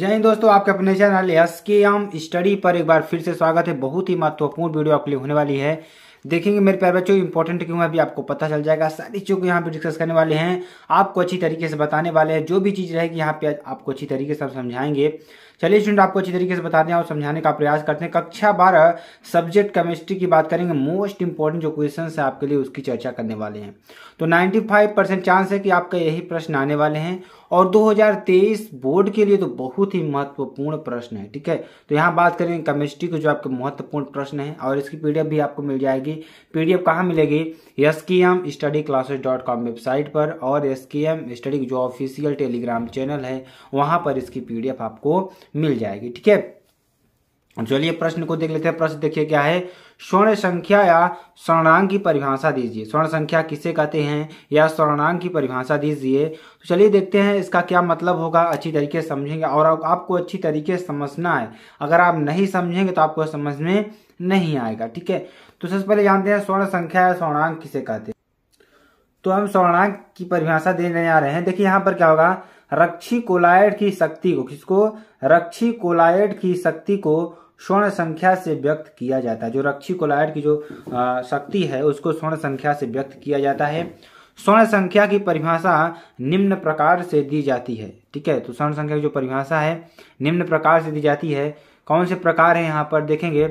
जय हिंद दोस्तों, आपके अपने channel S K. M study पर एक बार फिर से स्वागत है। बहुत ही महत्वपूर्ण वीडियो आपके लिए होने वाली है। देखेंगे मेरे प्यार बच्चों इंपॉर्टेंट क्यों है, अभी आपको पता चल जाएगा। सारी चीज़ों को यहाँ पे डिस्कस करने वाले हैं। आपको अच्छी तरीके से बताने वाले हैं। जो भी चीज़ रहेगी, यहाँ पे आपको अच्छी तरीके से समझाएँगे। चलिए स्टूडेंट आपको अच्छी तरीके से बताते हैं और समझाने का प्रयास करते हैं। कक्षा बारह सब्जेक्ट केमिस्ट्री की बात करेंगे। मोस्ट इंपॉर्टेंट जो क्वेश्चन है, आपके लिए उसकी चर्चा करने वाले हैं। तो 95 परसेंट चांस है कि आपका यही प्रश्न आने वाले हैं। और 2023 बोर्ड के लिए तो बहुत ही महत्वपूर्ण प्रश्न है, ठीक है? तो यहाँ बात करेंगे केमिस्ट्री के जो आपके महत्वपूर्ण प्रश्न है। और इसकी पीडीएफ भी आपको मिल जाएगी। पीडीएफ कहाँ मिलेगी? S K M study classes dot com website पर और एस एम स्टडी जो ऑफिशियल टेलीग्राम चैनल है, वहाँ पर इसकी पीडीएफ आपको मिल जाएगी, ठीक है? चलिए प्रश्न को देख लेते हैं। प्रश्न देखिए क्या है? स्वर्ण संख्या या स्वर्णांग की परिभाषा दीजिए। स्वर्ण संख्या किसे कहते हैं? या स्वर्णांग की परिभाषा दीजिए। तो चलिए देखते हैं इसका क्या मतलब होगा। अच्छी तरीके से समझेंगे। और आपको अच्छी तरीके से समझना है। अगर आप नहीं समझेंगे तो आपको समझ में नहीं आएगा, ठीक है? तो सबसे पहले जानते हैं स्वर्ण संख्या या स्वर्णांक किसे कहते हैं। तो हम स्वर्णांक की परिभाषा देने आ रहे हैं। देखिए यहाँ पर क्या होगा? रक्षी कोलायड की शक्ति को, किसको? रक्षी कोलायड की शक्ति को स्वर्ण संख्या से व्यक्त किया जाता है। जो रक्षी कोलायड की जो शक्ति है, उसको स्वर्ण संख्या से व्यक्त किया जाता है। स्वर्ण संख्या की परिभाषा निम्न प्रकार से दी जाती है। ठीक है? तो स्वर्ण संख्या की जो परिभाषा है, निम्न प्रकार से दी जाती है। कौन से प्रकार है यहाँ पर देखेंगे?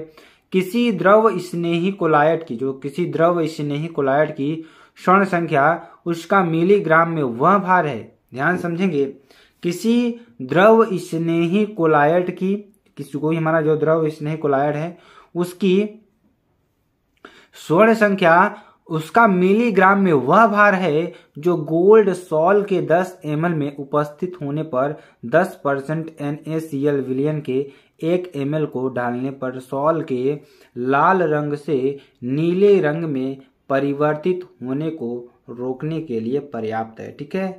किसी द्रव स्नेही कोलायट की, जो किसी द्रव स्नेही कोलायट की स्वर्ण संख्या, उसका मिलीग्राम में वह भार है। ध्यान समझेंगे, किसी द्रव स्नेही कोलायट की, किसी कोई हमारा जो द्रव स्नेह कोलायड है, उसकी स्वर्ण संख्या, उसका मिलीग्राम में वह भार है जो गोल्ड सॉल के 10 एम में उपस्थित होने पर 10 परसेंट एन विलियन के एक एम को डालने पर सॉल के लाल रंग से नीले रंग में परिवर्तित होने को रोकने के लिए पर्याप्त है, ठीक है?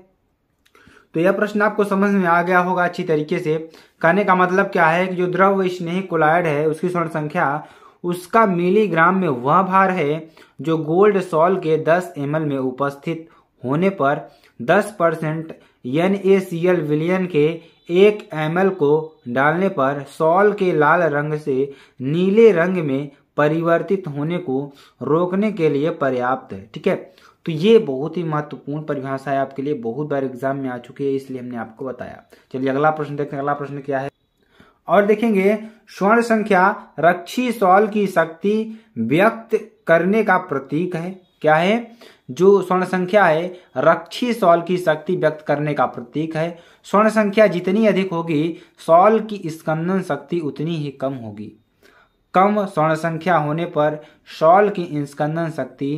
तो यह प्रश्न आपको समझ में आ गया होगा अच्छी तरीके से। कहने का मतलब क्या है कि जो द्रव स्नेही कोलायड है, उसकी स्वर्ण संख्या, उसका मिलीग्राम में वह भार है जो गोल्ड सॉल के 10 एम में उपस्थित होने पर 10 परसेंट एन ए विलियन के एक एम को डालने पर सॉल के लाल रंग से नीले रंग में परिवर्तित होने को रोकने के लिए पर्याप्त है, ठीक है? तो ये बहुत ही महत्वपूर्ण परिभाषा है आपके लिए, बहुत बार एग्ज़ाम में आ चुकी है, इसलिए हमने आपको बताया। चलिए, अगला प्रश्न देखते हैं, अगला प्रश्न क्या है? और देखेंगे, स्वर्ण संख्या रक्षी सौल की शक्ति व्यक्त करने का प्रतीक है। क्या है? जो स्वर्ण संख्या है, रक्षी सौल की शक्ति व्यक्त करने का प्रतीक है। स्वर्ण संख्या जितनी अधिक होगी सौल की स्कंदन शक्ति उतनी ही कम होगी। कम स्वर्ण संख्या होने पर शॉल की इंस्कंदन शक्ति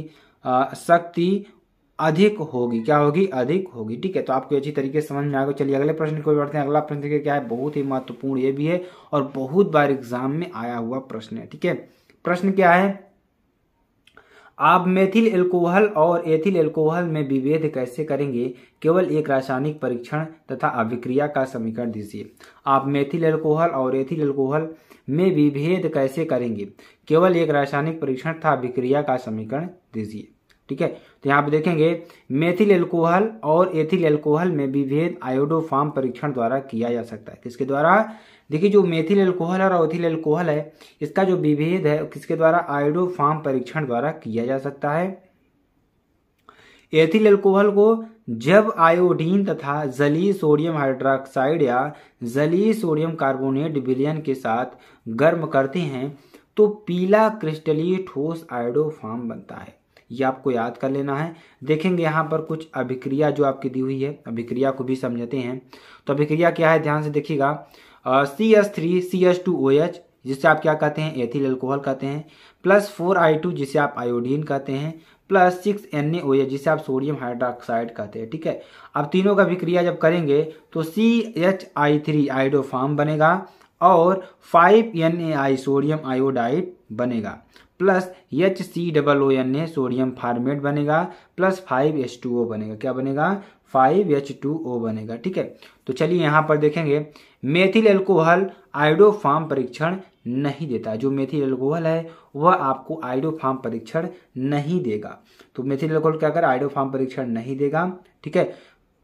शक्ति अधिक होगी। क्या होगी? अधिक होगी। ठीक है तो आपको अच्छी तरीके से समझ में आएगा। चलिए, अगले प्रश्न को बढ़ते हैं। अगला प्रश्न क्या है? बहुत ही महत्वपूर्ण ये भी है और बहुत बार एग्ज़ाम में आया हुआ प्रश्न है। ठीक है, प्रश्न क्या है? आप मेथिल एल्कोहल और एथिल एल्कोहल में विभेद कैसे करेंगे? केवल एक रासायनिक परीक्षण तथा अभिक्रिया का समीकरण दीजिए। आप मेथिल एल्कोहल और एथिल एल्कोहल में विभेद कैसे करेंगे? केवल एक रासायनिक परीक्षण तथा अभिक्रिया का समीकरण दीजिए। ठीक है? तो यहाँ पे देखेंगे, मेथिल एल्कोहल और एथिल एल्कोहल में विभेद आयोडोफार्म परीक्षण द्वारा किया जा सकता है। किसके द्वारा? देखिए, जो मेथिल एल्कोहल और एथिल एल्कोहल है, इसका जो विभेद है, किसके द्वारा? आयोडोफार्म परीक्षण द्वारा किया जा सकता है। एथिल एल्कोहल को जब आयोडीन तथा जली सोडियम हाइड्रोक्साइड या जली सोडियम कार्बोनेट विलयन के साथ गर्म करते हैं तो पीला क्रिस्टलीय ठोस आयोडोफार्म बनता है। ये आपको याद कर लेना है। देखेंगे यहाँ पर कुछ अभिक्रिया जो आपकी दी हुई है। अभिक्रिया को भी समझते हैं। तो अभिक्रिया क्या है? ध्यान से देखिएगा। C S three C S two O H जिसे आप क्या कहते हैं? एथिल एल्कोहल कहते हैं। प्लस फोर आई टू जिसे आप आयोडीन कहते हैं। Plus six N A O H जिसे आप सोडियम हाइड्रोक्साइड कहते हैं। ठीक है? अब तीनों का विक्रिया जब करेंगे तो C H I three iodoform बनेगा और five N A I sodium iodide बनेगा। Plus H C double O N A sodium formate बनेगा। Plus five H two O बनेगा। क्या बनेगा? फाइव एच टू ओ बनेगा, ठीक है? तो चलिए यहाँ पर देखेंगे मेथिल एल्कोहल आइडोफार्म परीक्षण नहीं देता। जो मेथिल एल्कोहल है, वह आपको आइडोफार्म परीक्षण नहीं देगा। तो मेथिल एल्कोहल क्या कर आइडोफार्म परीक्षण नहीं देगा, ठीक है?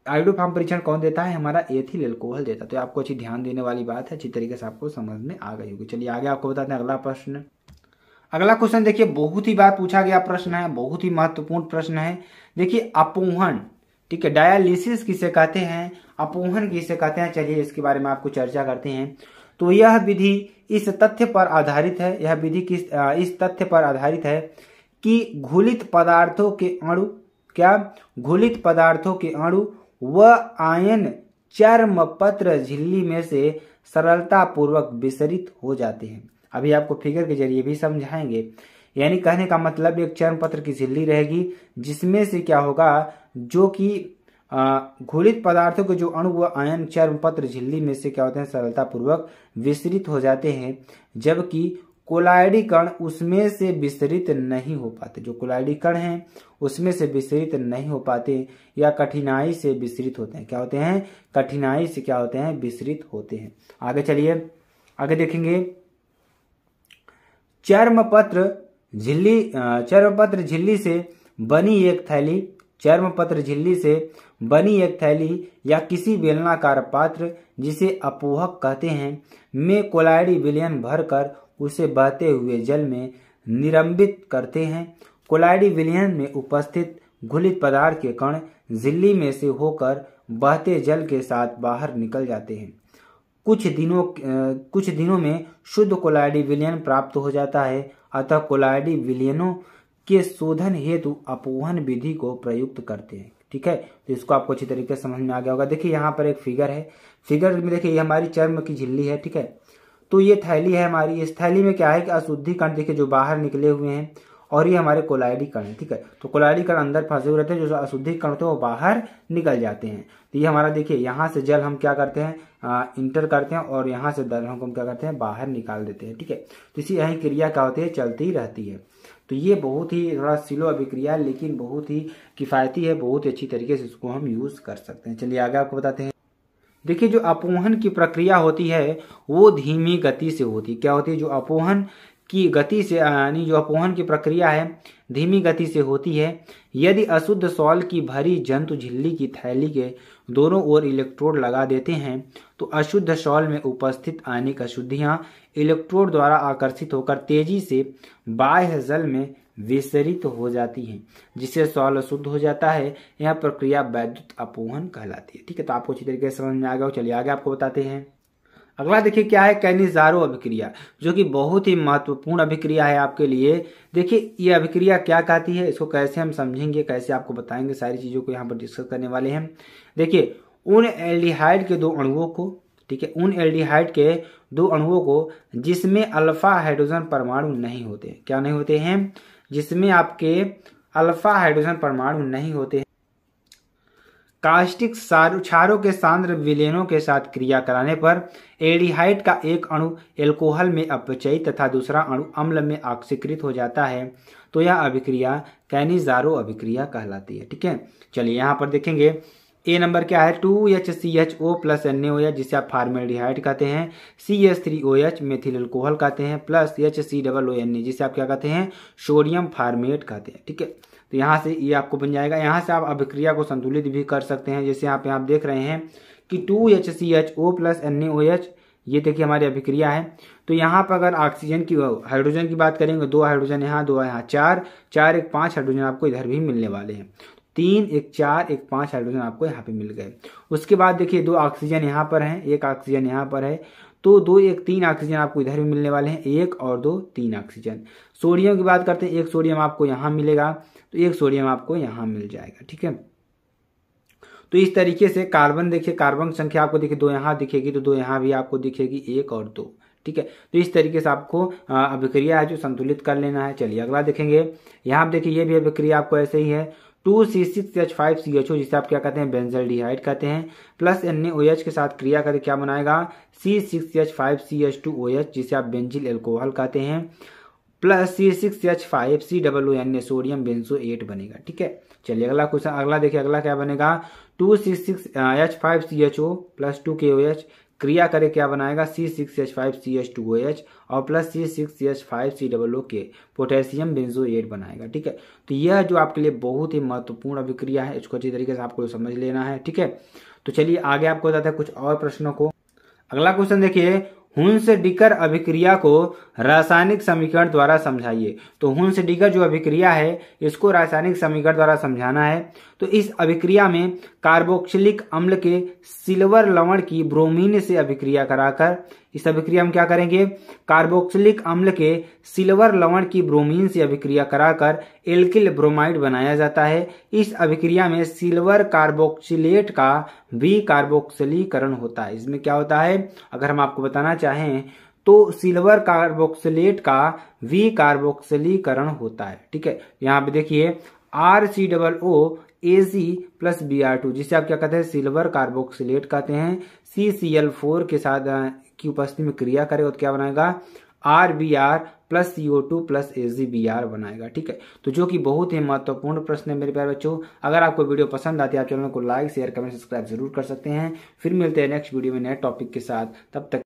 आइडोफार्म परीक्षण कौन देता है? हमारा एथिल एल्कोहल देता है। तो आपको अच्छी ध्यान देने वाली बात है, अच्छी तरीके से आपको समझ में आ गई होगी। चलिए आगे आपको बताते हैं अगला प्रश्न। अगला क्वेश्चन देखिए, बहुत ही बार पूछा गया प्रश्न है, बहुत ही महत्वपूर्ण प्रश्न है। देखिए अपोहन ठीक है डायलिसिस किसे कहते हैं? अपोहन किसे कहते हैं? चलिए इसके बारे में आपको चर्चा करते हैं। तो यह विधि इस तथ्य पर आधारित है, यह विधि किस इस तथ्य पर आधारित है कि घुलित पदार्थों के अणु, क्या? घुलित पदार्थों के अणु व आयन चर्म पत्र झिल्ली में से सरलता पूर्वक विसरित हो जाते हैं। अभी आपको फिगर के ज़रिए भी समझाएँगे। यानी कहने का मतलब एक चर्म पत्र की झिल्ली रहेगी, जिसमें से क्या होगा? जो कि घुलित पदार्थों के जो अणु व आयन चर्म पत्र झिल्ली में से क्या होते हैं, सरलतापूर्वक विस्तृत हो जाते हैं, जबकि कोलाइडी कण उसमें से विस्तृत नहीं हो पाते। जो कोलाइडी कण हैं, उसमें से विस्तृत नहीं हो पाते या कठिनाई से विस्तृत होते हैं। क्या होते हैं? कठिनाई से क्या होते हैं? विस्तृत होते हैं। आगे चलिए, आगे देखेंगे। चर्मपत्र झिल्ली चर्मपत्र झिल्ली से बनी एक थैली चर्मपत्र झिल्ली से बनी एक थैली या किसी बेलनाकार पात्र, जिसे अपोहक कहते हैं, में कोलाइडी विलयन भरकर उसे बहते हुए जल में निरंबित करते हैं। कोलाइडी विलयन में उपस्थित घुलित पदार्थ के कण झिल्ली में से होकर बहते जल के साथ बाहर निकल जाते हैं। कुछ दिनों कुछ दिनों में शुद्ध कोलाइडी विलयन प्राप्त हो जाता है। अतः कोलाइडी विलयनों के शोधन हेतु अपोहन विधि को प्रयुक्त करते हैं। ठीक है? तो इसको आपको अच्छी तरीके से समझ में आ गया होगा। देखिए, यहाँ पर एक फिगर है। फिगर में देखिए, ये हमारी चर्म की झिल्ली है, ठीक है? तो ये थैली है हमारी। इस थैली में क्या है कि अशुद्धि कण देखिए, जो बाहर निकले हुए हैं और ये हमारे कोलाइडी कण है, ठीक है? तो कोलाइडी कण अंदर फंसे हुए रहते हैं, जो अशुद्धि कण होते हैं, वो बाहर निकल जाते हैं। तो ये हमारा देखिए, यहाँ से जल हम क्या करते हैं इंटर करते हैं और यहाँ से दल हम क्या करते हैं, बाहर निकाल देते हैं, ठीक है? तो इसी यही क्रिया क्या होती है, चलती रहती है। तो ये बहुत ही थोड़ा सिलो अभिक्रिया है, लेकिन बहुत ही किफ़ायती है, बहुत ही अच्छी तरीके से इसको हम यूज़ कर सकते हैं। चलिए आगे आपको बताते हैं। देखिए, जो अपोहन की प्रक्रिया होती है, वो धीमी गति से होती है। क्या होती है? जो अपोहन की गति से यानी जो अपोहन की प्रक्रिया है, धीमी गति से होती है। यदि अशुद्ध सॉल की भरी जंतु झिल्ली की थैली के दोनों ओर इलेक्ट्रोड लगा देते हैं तो अशुद्ध सॉल में उपस्थित आनिक अशुद्धियाँ इलेक्ट्रोड द्वारा आकर्षित होकर तेज़ी से बाह्य जल में विसरित हो जाती हैं, जिससे सॉल अशुद्ध हो जाता है। यह प्रक्रिया वैद्युत अपोहन कहलाती है। ठीक है तो आपको अच्छी तरीके से समझ में आ गया चलिए आगे आपको बताते हैं। अगला देखिए, क्या है कैनिजारो अभिक्रिया, जो कि बहुत ही महत्वपूर्ण अभिक्रिया है आपके लिए। देखिए, ये अभिक्रिया क्या कहती है, इसको कैसे हम समझेंगे, कैसे आपको बताएँगे, सारी चीज़ों को यहाँ पर डिस्कस करने वाले हैं। देखिए, उन एल्डिहाइड के दो अणुओं को ठीक है? उन एल्डिहाइड के दो अणुओं को जिसमें अल्फ़ा हाइड्रोजन परमाणु नहीं होते, क्या नहीं होते हैं? जिसमें आपके अल्फ़ा हाइड्रोजन परमाणु नहीं होते कास्टिक क्षारों के सांद्र विलेनों के साथ क्रिया कराने पर एडिहाइड का एक अणु एल्कोहल में अपचयी तथा दूसरा अणु अम्ल में ऑक्सीकृत हो जाता है। तो यह अभिक्रिया कैनिजारो अभिक्रिया कहलाती है, ठीक है? चलिए यहाँ पर देखेंगे। ए नंबर क्या है? Two H C H O plus N O H जिसे आप फार्मेल्डिहाइड कहते हैं। C H three O H methyl alcohol कहते हैं plus H C double O N A जिसे आप क्या कहते हैं? सोडियम फार्मेट कहते हैं, ठीक है? तो यहाँ से ये आपको बन जाएगा। यहाँ से आप अभिक्रिया को संतुलित भी कर सकते हैं, जैसे यहाँ पे आप देख रहे हैं कि two H C H O plus N A O H ये देखिए हमारी अभिक्रिया है। तो यहाँ पर अगर ऑक्सीजन की हाइड्रोजन की बात करेंगे, दो हाइड्रोजन यहाँ, दो यहाँ, चार। चार एक पाँच हाइड्रोजन आपको इधर भी मिलने वाले हैं। तीन, एक चार, एक पाँच हाइड्रोजन आपको यहाँ पे मिल गए। उसके बाद देखिए, दो ऑक्सीजन यहाँ पर है, एक ऑक्सीजन यहाँ पर है। तो दो, एक, तीन ऑक्सीजन आपको इधर भी मिलने वाले हैं, एक और दो, तीन ऑक्सीजन सोडियम की बात करते हैं, एक सोडियम आपको यहाँ मिलेगा तो एक सोडियम आपको यहाँ मिल जाएगा, ठीक है? तो इस तरीके से कार्बन देखिए कार्बन संख्या आपको देखिए, दो यहाँ दिखेगी तो दो यहाँ भी आपको दिखेगी, एक और दो, ठीक है? तो इस तरीके से आपको अभिक्रिया है जो संतुलित कर लेना है। चलिए, अगला देखेंगे। यहाँ देखिए, ये भी अभिक्रिया आपको ऐसे ही है। Two C six H five C H O, जिसे आप क्या कहते हैं? बेंजल डिहाइड कहते हैं। Plus N A O H के साथ क्रिया करके क्या बनाएगा? C six H five C H two O H, जिसे आप बेंजिल एल्कोहल कहते हैं। Plus C six H five C double O N A, sodium benzoate बनेगा। ठीक है? चलिए, अगला क्वेश्चन, अगला देखिए, अगला क्या बनेगा? Two C six H five C H O plus two K O H क्रिया करे क्या बनाएगा? C six H five C H two O H और plus C six H five C double O K potassium benzoate बनाएगा, ठीक है? तो यह जो आपके लिए बहुत ही महत्वपूर्ण अभिक्रिया है, इसको अच्छी तरीके से आपको समझ लेना है, ठीक है? तो चलिए आगे आपको बताते हैं कुछ और प्रश्नों को। अगला क्वेश्चन देखिए हुंस डिकर अभिक्रिया को रासायनिक समीकरण द्वारा समझाइए। तो हुंस डिकर जो अभिक्रिया है, इसको रासायनिक समीकरण द्वारा समझाना है। तो इस अभिक्रिया में कार्बोक्सिलिक अम्ल के सिल्वर लवण की ब्रोमीन से अभिक्रिया कराकर इस अभिक्रिया में क्या करेंगे? कार्बोक्सिलिक अम्ल के सिल्वर लवण की ब्रोमीन से अभिक्रिया कराकर एल्किल ब्रोमाइड बनाया जाता है। इस अभिक्रिया में सिल्वर कार्बोक्सिलेट का भी कार्बोक्सिलीकरण होता है। इसमें क्या होता है? अगर हम आपको बताना चाहें तो सिल्वर कार्बोक्सिलेट का वी कार्बोक्सिलीकरण होता है। ठीक है? यहाँ पे देखिए R C double O A C plus B R two जिसे आप क्या कहते हैं? सिल्वर कार्बोक्सिलेट कहते हैं। सी सी एल फोर के साथ की उपस्थिति में क्रिया करेगा तो क्या बनाएगा? R B R plus CO two plus A G B R बनाएगा, ठीक है? तो जो कि बहुत ही महत्वपूर्ण प्रश्न है मेरे प्यारे बच्चों। अगर आपको वीडियो पसंद आती है, आप चैनल को लाइक शेयर कमेंट सब्सक्राइब ज़रूर कर सकते हैं। फिर मिलते हैं नेक्स्ट वीडियो में नए टॉपिक के साथ। तब तक